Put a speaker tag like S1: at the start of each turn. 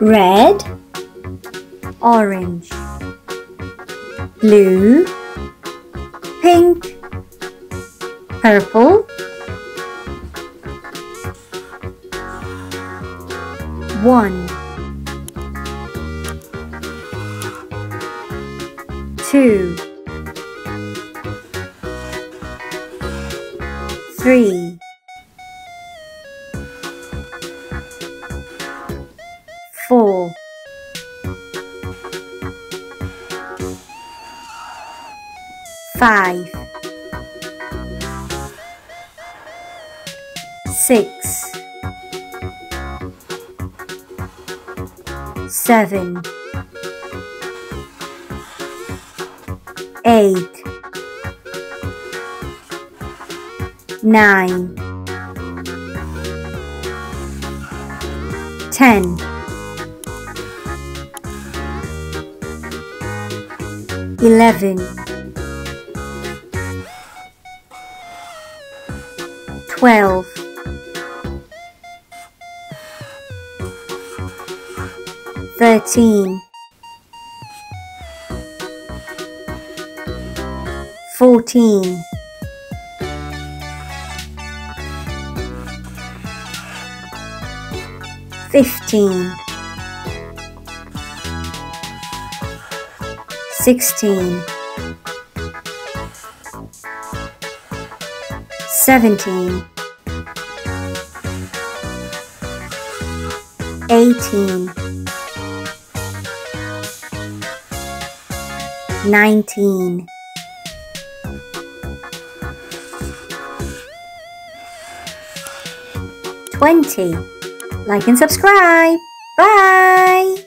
S1: red, orange, blue, pink, purple. One, two, three, four, five, six, seven, eight, nine, ten, eleven, twelve, thirteen, fourteen, fifteen, sixteen, seventeen, eighteen, nineteen, twenty. Like and subscribe. Bye.